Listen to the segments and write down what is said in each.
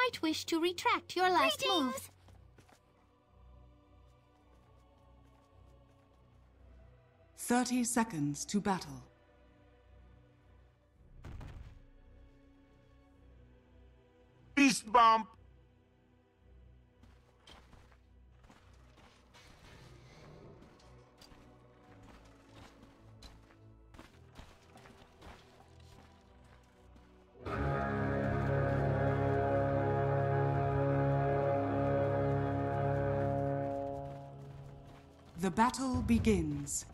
might wish to retract your last move. Thirty seconds to battle. Beast bump! Battle begins.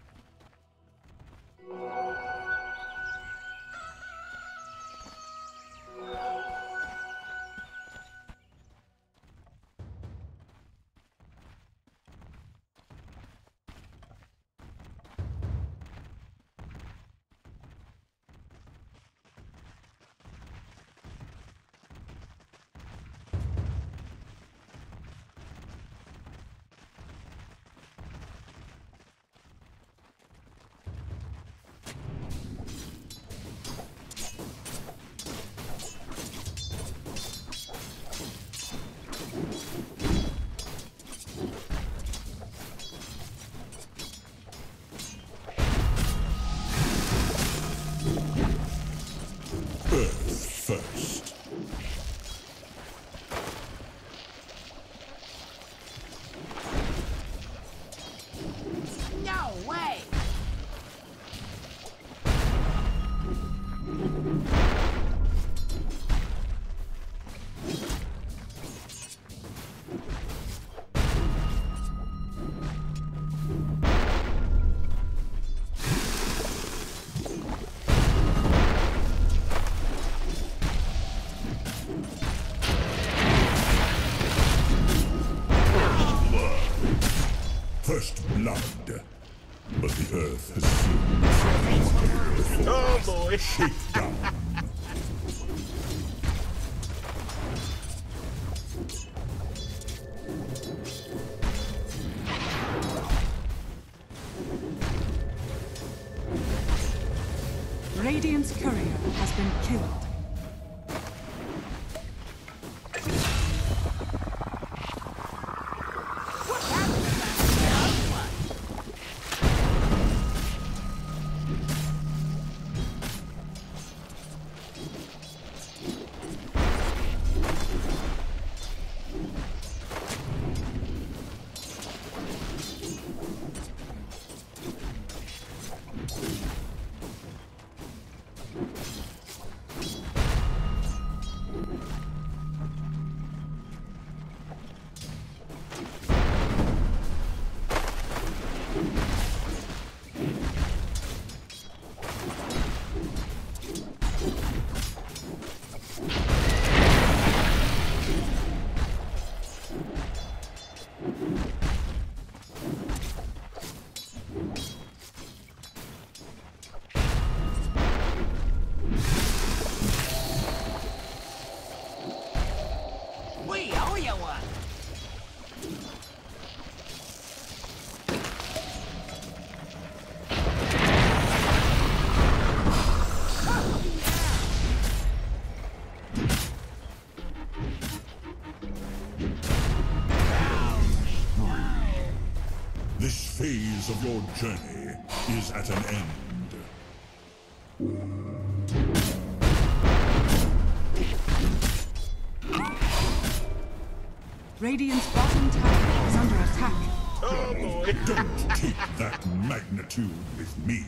Oh boy! shakedown. Radiant's courier has been killed. Phase of your journey is at an end. Radiant's bottom tower is under attack. Oh boy! Don't take that magnitude with me.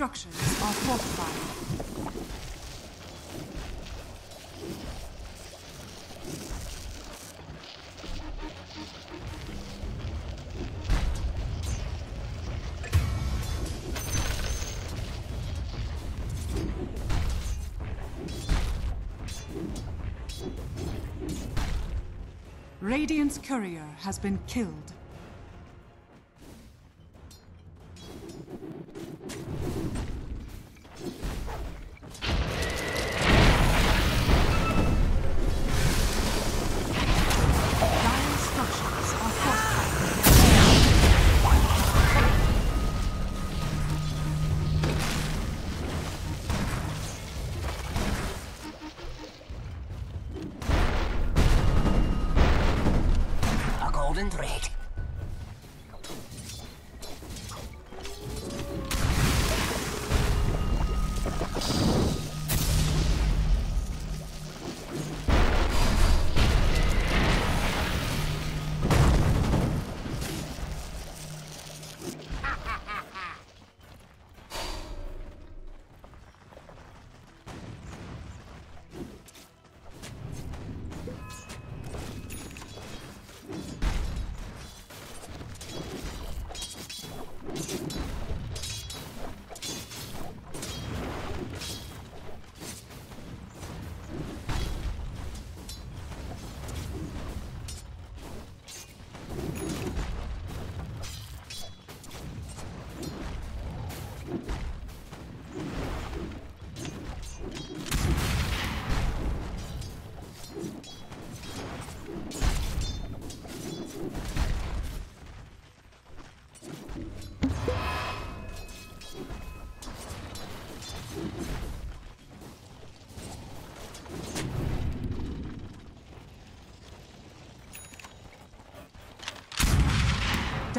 structures are fortified. Radiant's courier has been killed.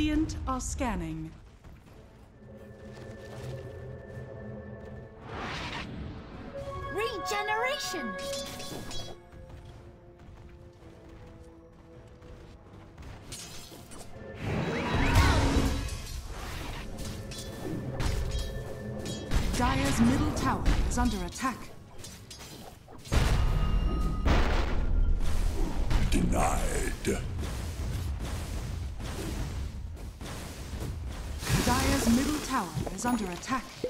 Radiant are scanning. Regeneration! Dire's middle tower is under attack. Is under attack.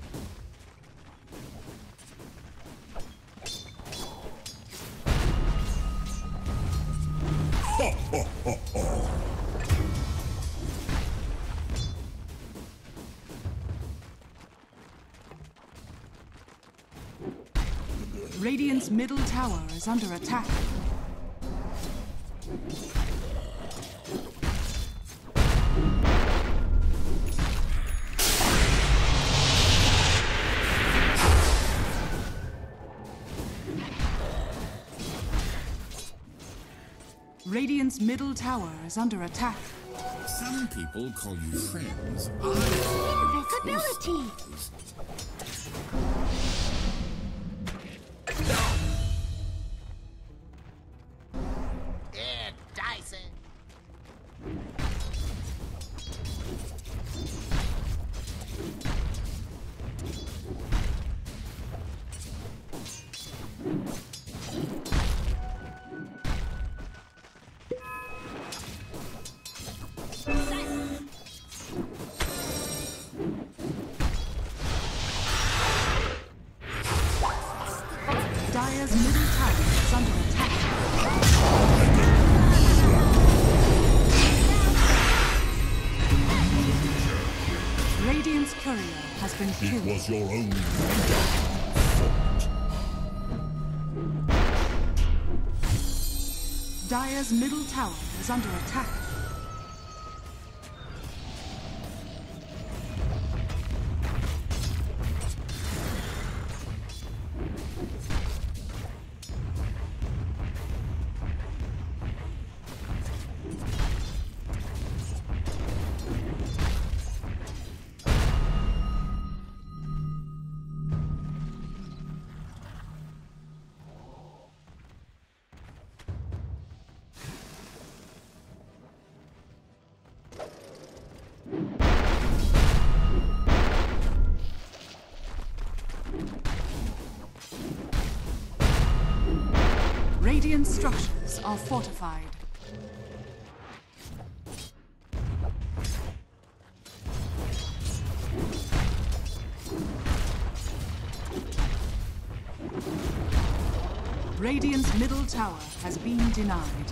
Is under attack. Radiant's middle tower is under attack. Some people call you friends. Invisibility! Was your own Dire's middle tower is under attack. Radiant structures are fortified. Radiant's middle tower has been denied.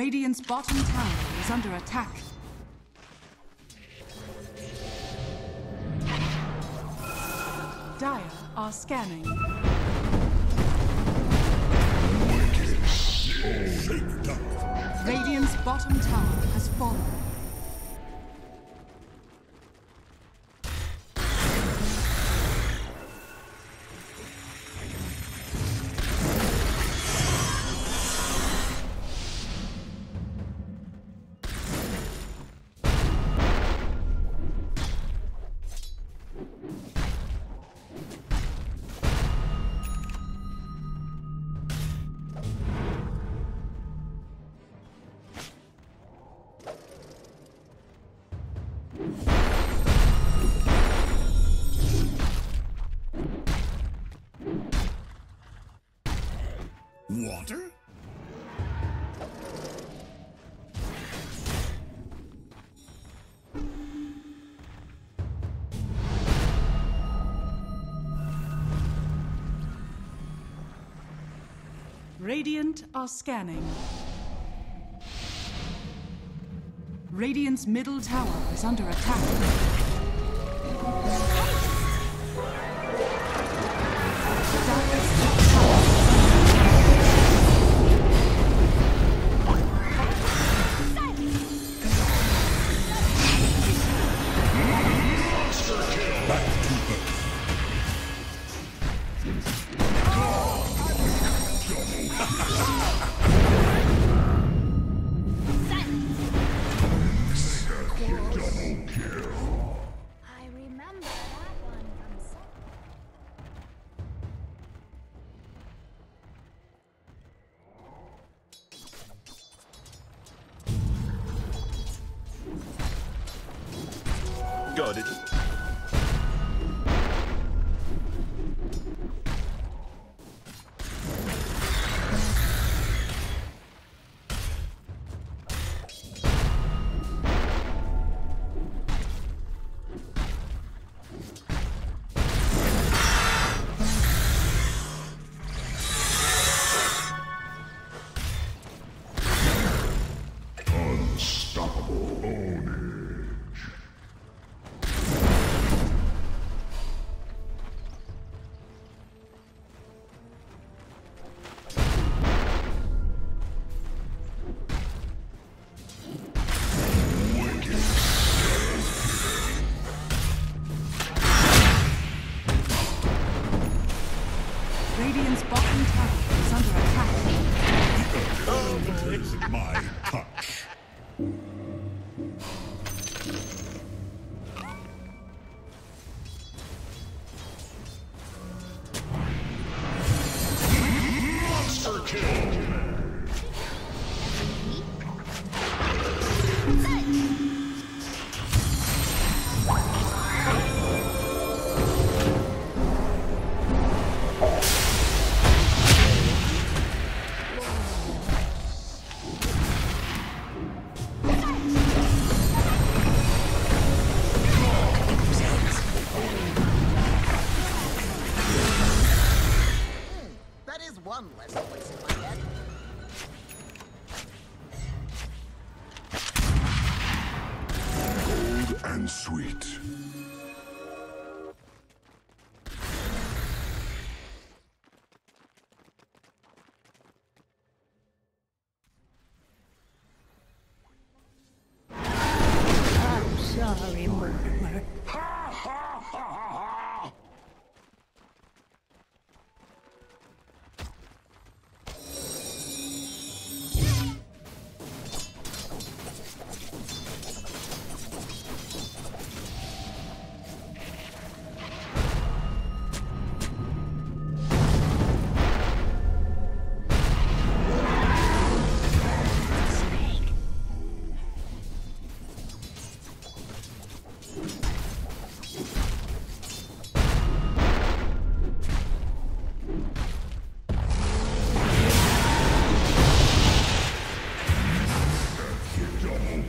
Radiant's bottom tower is under attack. Dire are scanning. Radiant's bottom tower has fallen. Water? Radiant are scanning. Radiant's middle tower is under attack.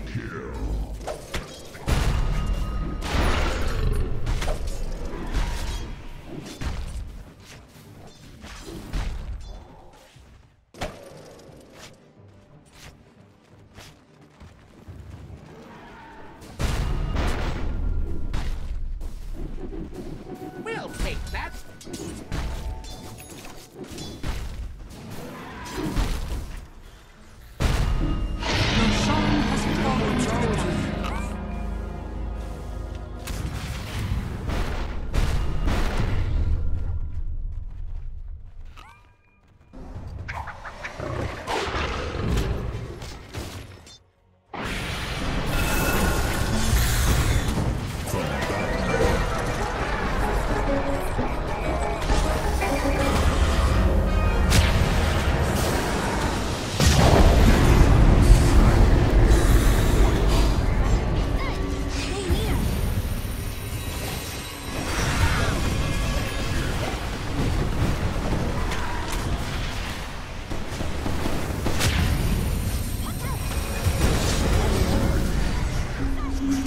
Kill.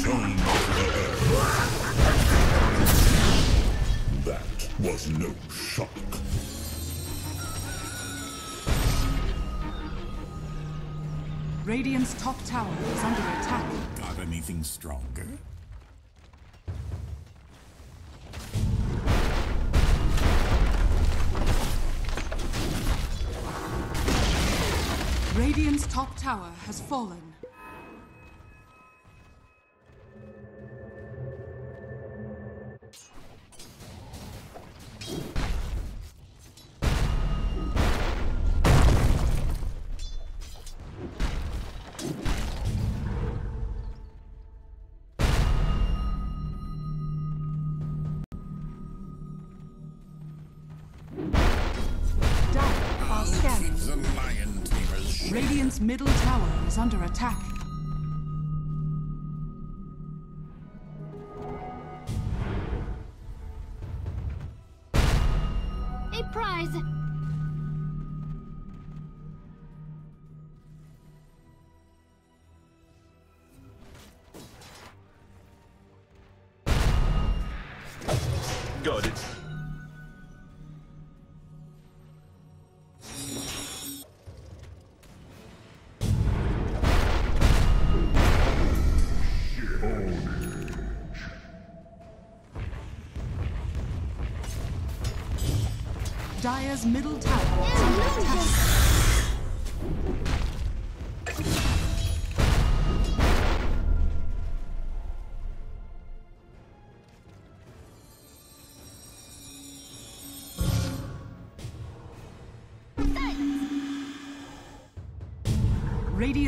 tone of the. That was no shock. Radiant's top tower is under attack. Got anything stronger? Radiant's top tower has fallen. Got it. Dire's middle tower.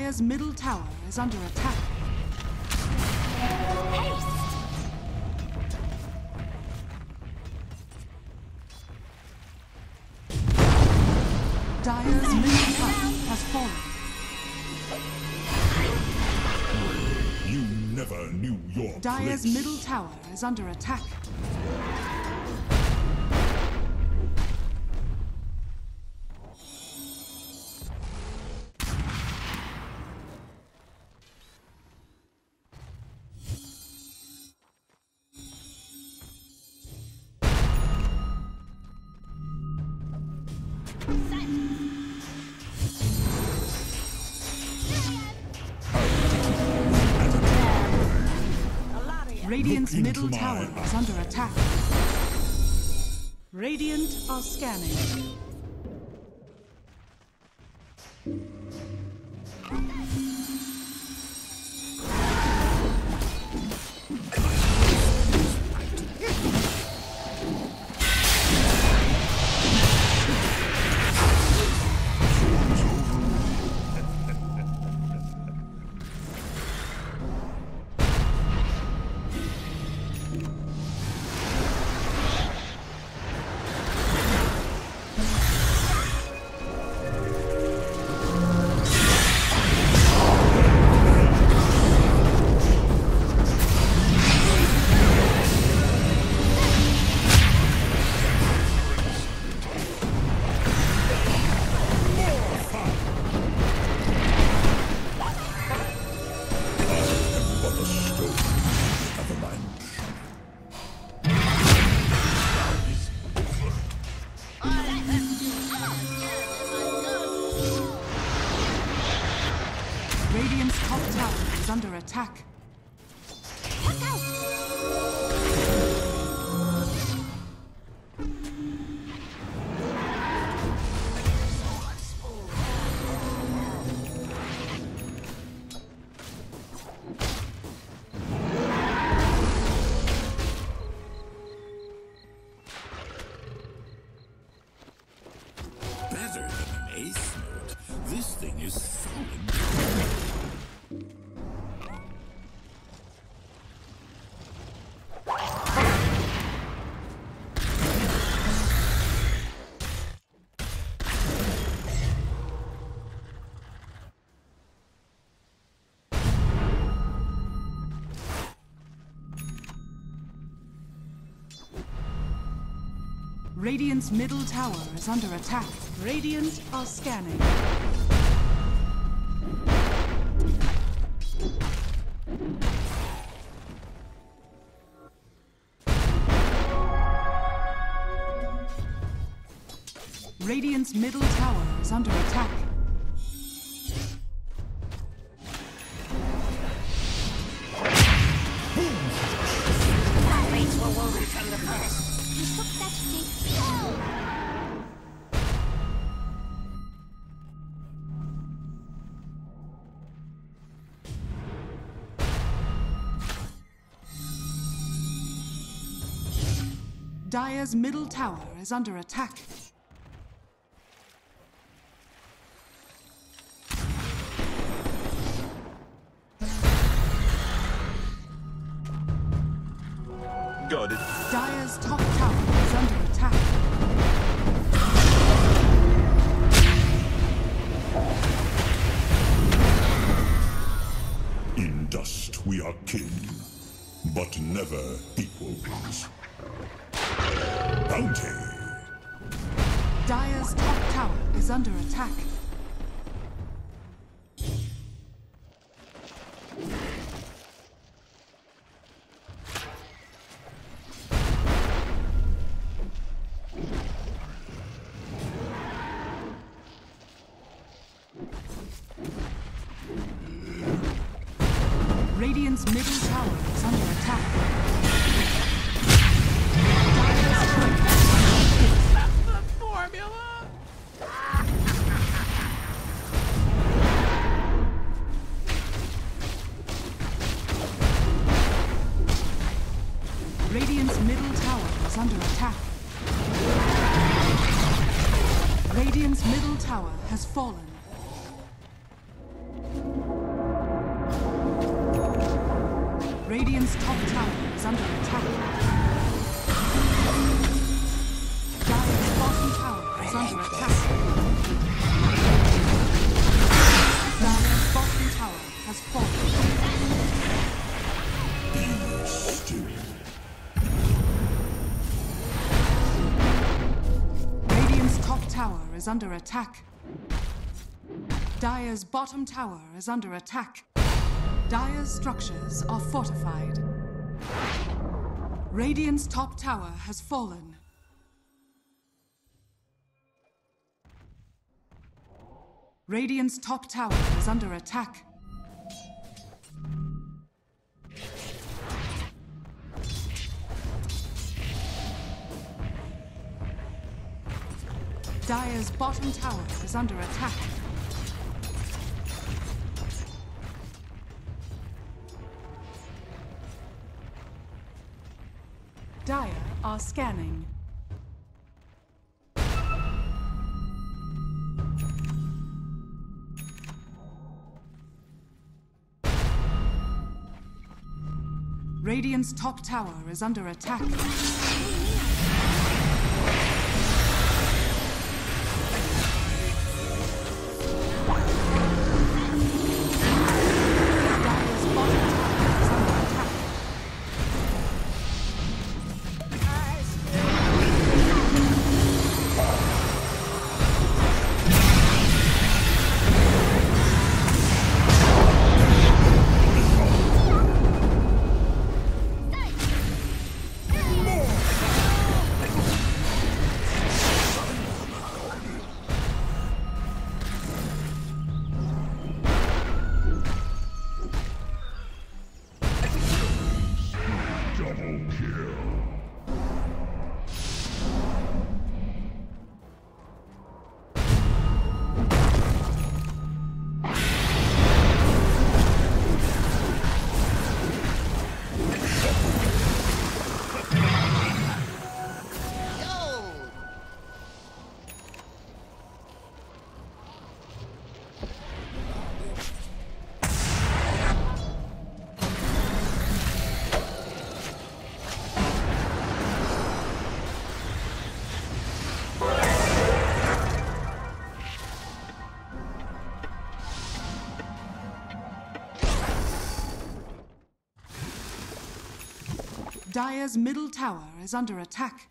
Dire's middle tower is under attack. Dire's middle tower has fallen. You never knew your Dire's middle tower is under attack. Are scanning. Attack. Radiant's middle tower is under attack. Radiant are scanning. Radiant's middle tower is under attack. Dire's middle tower is under attack. Got it. Dire's top tower is under attack. In dust we are kin, but never equals. Bounty. Dire's top tower is under attack. Is under attack. Dire's bottom tower is under attack. Dire's structures are fortified. Radiant's top tower has fallen. Radiant's top tower is under attack. Dire's bottom tower is under attack. Dire are scanning. Radiant's top tower is under attack. Dire's middle tower is under attack.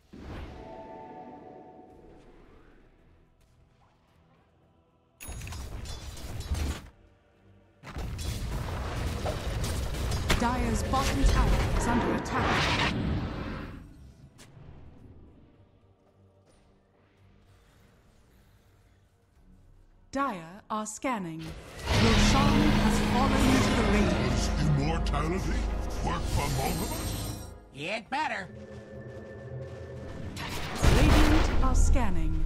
Dire's bottom tower is under attack. Dire are scanning. Roshan has fallen to the radiant. Immortality? Work for both of us? Get better. Radiant are scanning.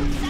Stop.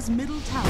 Dire's middle tower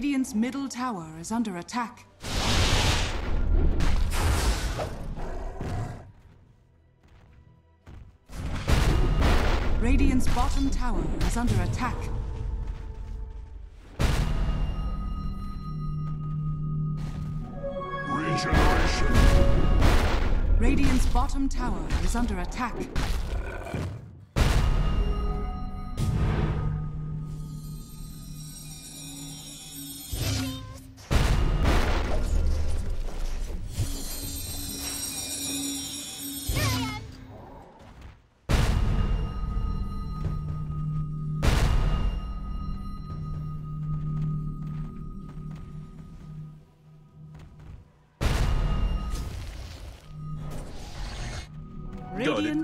Radiant's middle tower is under attack. Radiant's bottom tower is under attack. Regeneration. Radiant's bottom tower is under attack.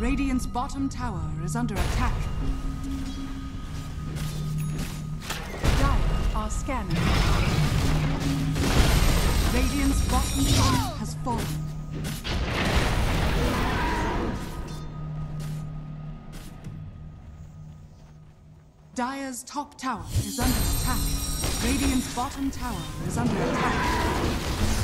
Radiant's bottom tower is under attack. Dire are scanning. Radiant's bottom tower has fallen. Dire's top tower is under attack. Radiant's bottom tower is under attack.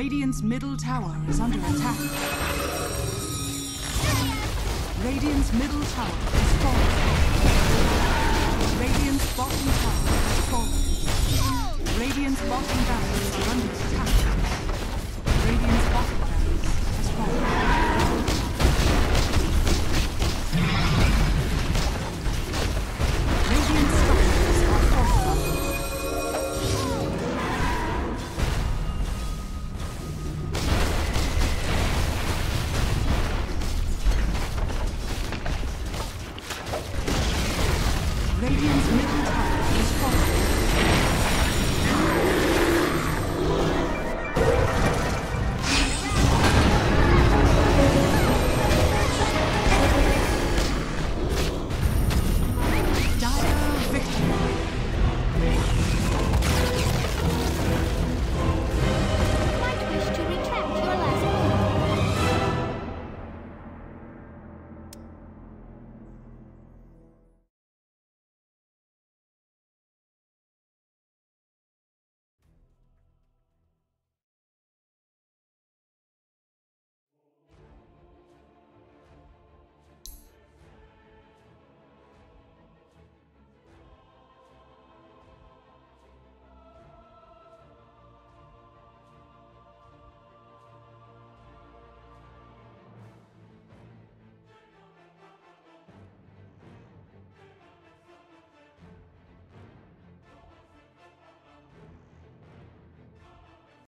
Radiant's middle tower is under attack. Radiant's middle tower is falling. Radiant's bottom tower is falling. Radiant's bottom barracks are under attack.